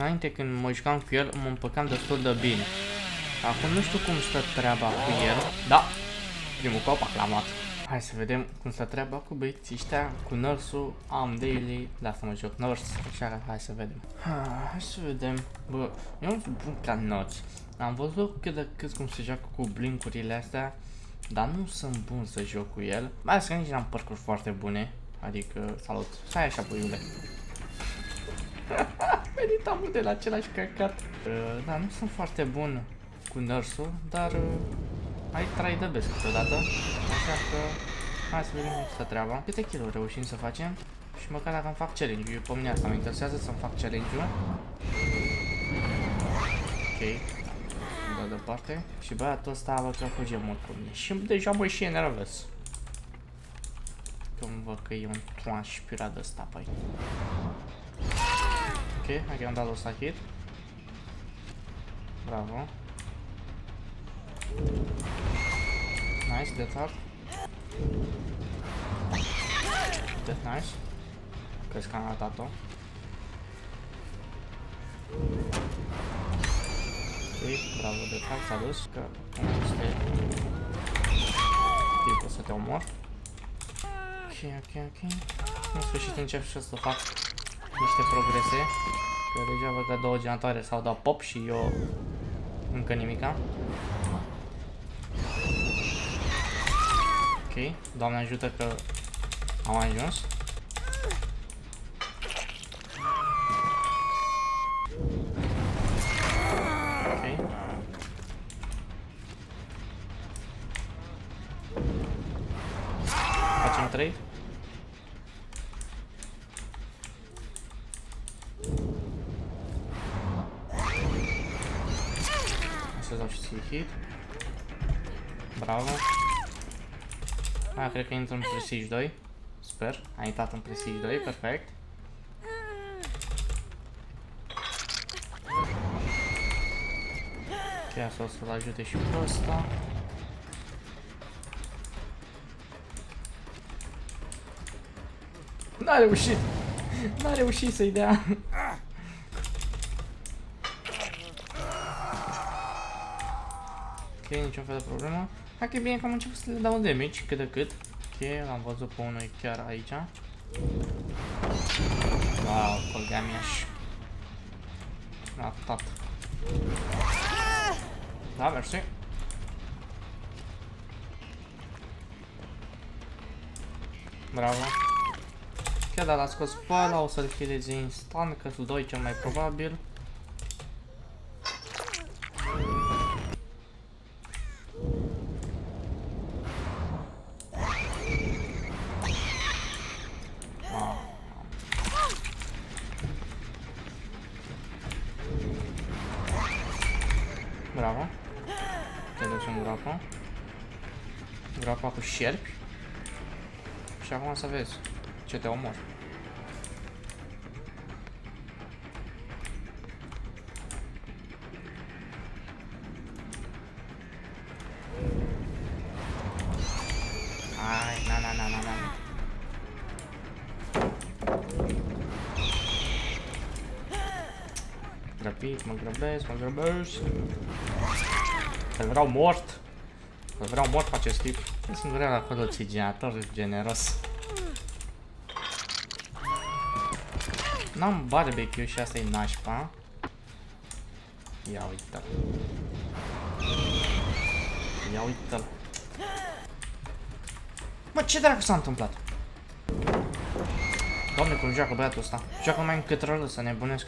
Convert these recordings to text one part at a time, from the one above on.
înainte când mă jucam cu el, mă împăcam destul de bine. Acum nu știu cum stă treaba cu el. Da, primul copac l-am luat. Hai să vedem cum stă treaba cu băieții ăștia, cu nursul, am daily, de asta mă joc nurse, așa că hai să vedem. Ha, hai să vedem, bă, eu nu sunt bun ca nurse. Am văzut cât de cât cum se joacă cu blinkurile astea, dar nu sunt bun să joc cu el. Mai ales că nici n-am parcuri foarte bune, adică, salut, stai așa, băiule. Venit am de la același căcat. Uh, da, nu sunt foarte bun cu nursul, dar uh, ai trai de best câteodată. Așa că hai să vedem cum stă treaba. Câte kill reușim să facem? Și măcar dacă îmi fac challenge-ul. Eu pe mine asta mă interesează să-mi fac challenge-ul. Ok. Da departe. Și băiatul ăsta bă că fuge mult cu mine. Și deja mă și enervez. Când văd că e un transpirat de ăsta pe aici. Ok, hai că am dat ăsta hit. Bravo. Nice, death hard. Death nice. Crezi că am ratat-o. Ok, bravo, death hard s-a dus. Că nu este timpul să te omor. Ok, ok, ok. În sfârșit încep și să fac niște progrese. Că deja văd că două generatoare s-au dat pop și eu încă nimica. Ok, Doamne ajută că am ajuns. Ok. Facem trade. Să dau și ție hit. Bravo. Ah, cred că intru în Prestige 2. Sper. A intrat în Prestige 2, perfect. Ok, asta o să-l ajute și pe ăsta. N-a reușit! N-a reușit să-i dea. Ok, niciun fel de problemă. Hai că e bine că am început să le dau damage cât de cât. Ok, l-am văzut pe unul chiar aici. Wow, colgamiaș. Ratat. Da, mersi. Bravo. Chiar dacă l-a scos pe ăla, o să-l killeze instant, că sunt doi cel mai probabil. Bravo. Te ducem groapa. Groapa cu șerpi. Și acum să vezi ce te omor. Ai, na na na na na. Grăbit, mă grăbesc, mă grăbesc. Îl vreau mort. Îl vreau mort pe acest tip. Sunt vrea acolo oxigenator generos. N-am barbecue și asta e nașpa. Ia uite-l. Ia uite-l. Mă, ce dracu s-a întâmplat? Doamne, cum joacă băiatul ăsta. Joacă mai încât rău să nebunesc.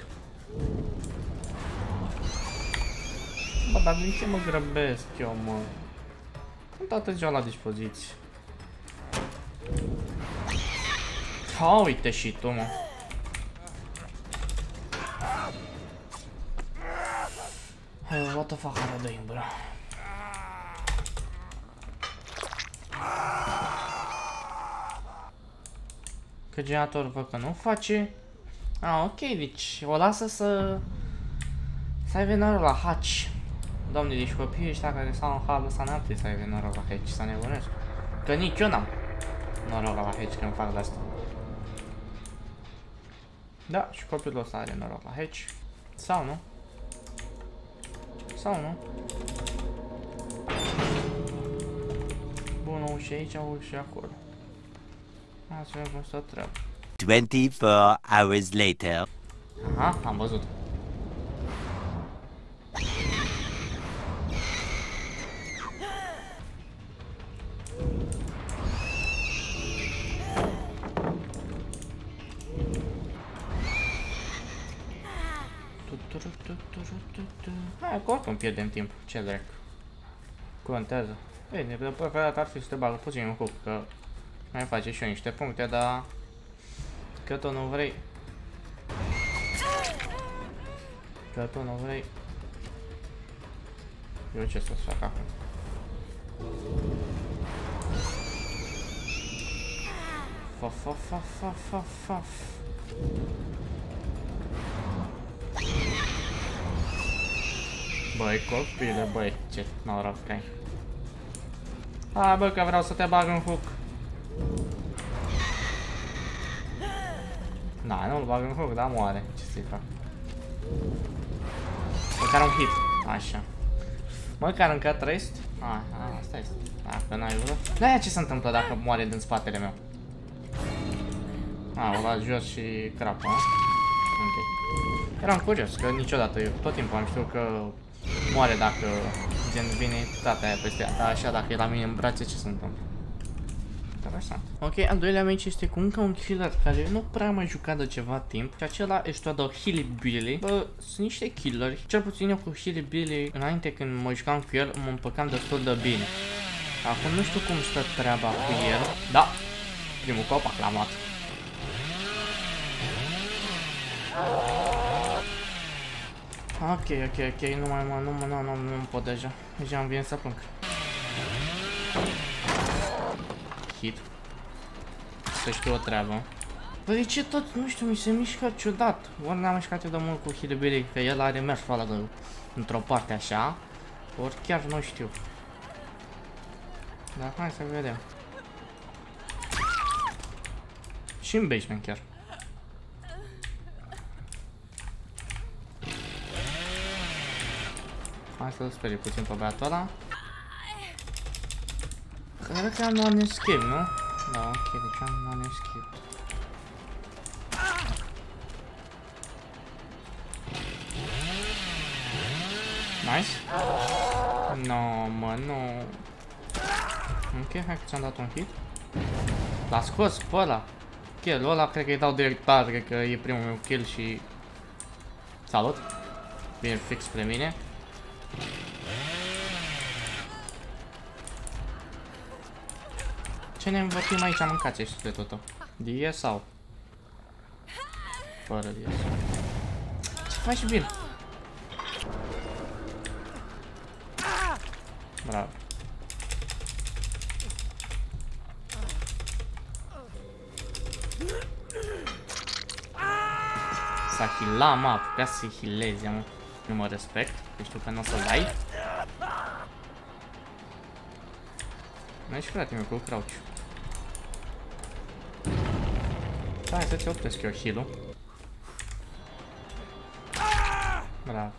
Bă, dar de ce mă grăbesc eu, mă? Am toată ziua la dispoziție. Ha, uite și tu, mă. Hey, what the fuck are you doing, bro? Că generator văd că nu face. Ah, ok, deci o lasă să... Să aibă noroc la hatch. Doamne, deci copiii ăștia care stau în halul ăsta n-ar trebui să aibă noroc la hatch, să nebunesc. Că nici eu n-am noroc la hatch când fac de asta. Da, și copilul ăsta are noroc la hatch. Sau nu? Sau nu? Bun, o și aici, o și acolo. Hai să vedem cum stă treaba. 24 hours later. Aha, am văzut. Că oricum pierdem timp. Ce drec. Contează. Bine, de preferat ar fi să te bagă puțin în cup, că mai face și eu niște puncte, dar că tu nu vrei. Că tu nu vrei. Eu ce să fac acum? Fa fa fa fa fa fa. Băi, copile, băi, ce noroc că ai. Hai, bă, că vreau să te bag în hook. Da, nu-l bag în hook, dar moare. Ce să-i fac? Măcar un hit. Așa. Măcar încă trăiești? Ah, a, asta este. Dacă n-ai vrut. Da, ce se întâmplă dacă moare din spatele meu? A, o las jos și crapă, Ok. Eram curios, că niciodată, eu tot timpul am știut că moare dacă gen vine tata aia peste ea, dar așa dacă e la mine în brațe ce se întâmplă? Interesant. Ok, al doilea meci este cu încă un killer care nu prea mai jucat de ceva timp și acela este de Hilly Billy. Bă, sunt niște killeri, cel puțin eu cu Hilly Billy, înainte când mă jucam cu el, mă împăcam destul de bine. Acum nu știu cum stă treaba cu el. Da, primul copac l-am luat. Ok, ok, ok, nu mai mă, nu mă, nu, nu, nu pot deja. Deja am vine să plâng. Hit. Să știu o treabă. Bă, de ce tot, nu știu, mi se mișcă ciudat. Ori n-am mișcat eu de mult cu Hillbilly, că el are mersul ăla de într-o parte așa. Ori chiar nu știu. Dar hai să vedem. Și în basement chiar. Hai să-l sperie puțin pe băiatul ăla. Cred că am non-escape, nu? Da, ok, deci am non-escape. Nice. No, mă, nu. Ok, hai că ți-am dat un hit. L-a scos pe ăla. Kill, ăla cred că îi dau direct par, cred că e primul meu kill și... Salut. Vine fix spre mine. Ce ne învățim aici? Mâncați ești sufletul tău. Die sau? Fără die. Ce faci, Bill? Bravo. S-a healat, mă, apucat să-i healezi, mă. Nu mă respect, că știu că nu o să dai. N-ai și frate meu cu crouch. Hai să-ți opresc eu heal-ul. Bravo.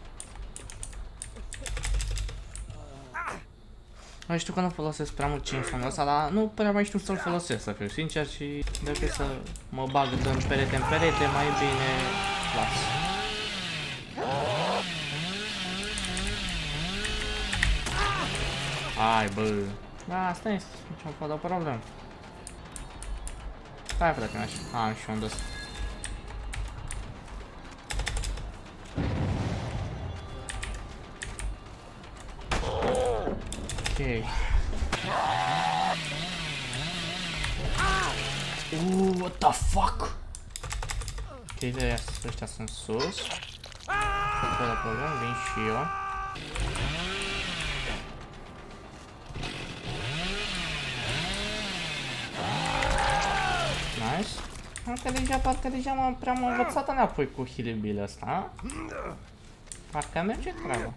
Mai știu că nu folosesc prea mult cinfonul ăsta, dar nu prea mai știu să-l folosesc, să fiu sincer, și decât să mă bag în perete în perete, mai bine las. Hai, bă. Da, asta este. Nici o problemă. Hai frate, așa. Am și unde Ok. Uh, what the fuck? Ok, de ăștia sunt sus. Fără problemă, vin și eu. Parcă deja, parcă deja m-am prea m-am învățat înapoi cu hilibil ăsta. Parcă merge treaba.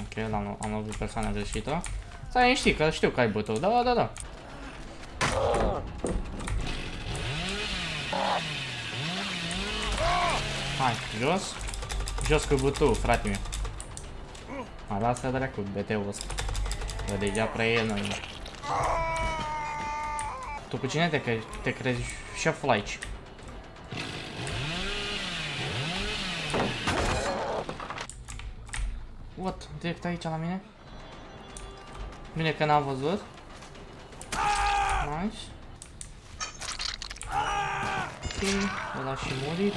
Ok, am, am lovit persoana greșită. Stai liniștit, că știu că ai bătău. Da, da, da. Hai, jos. Jos cu butul, frate meu. Mai lasă dracu BT-ul ăsta. Că deja prea e noi. Tu cu cine te, cre te crezi șeful aici? What? Direct aici la mine? Bine că n-am văzut. Nice. Ok, ăla și murit.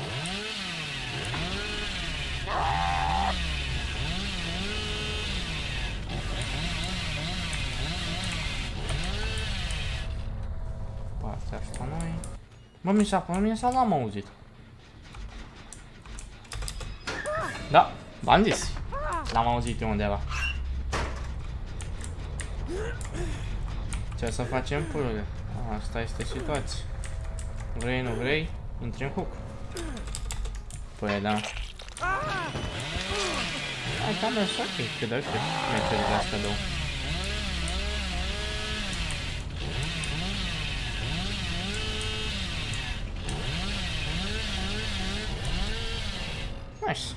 Asta noi. Mă, mi s-a părut mie sau n-am auzit? Da, v-am zis. L-am auzit eu undeva. Ce să facem, puiule? Asta este situația. Vrei, nu vrei? Intri în hook. Păi da. Hai, cam așa, ok, cât de ok. Meciurile astea două. Nice.